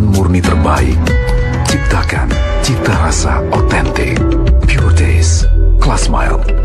murni terbaik. Ciptakan cita rasa otentik. Pure Taste. Class Mild.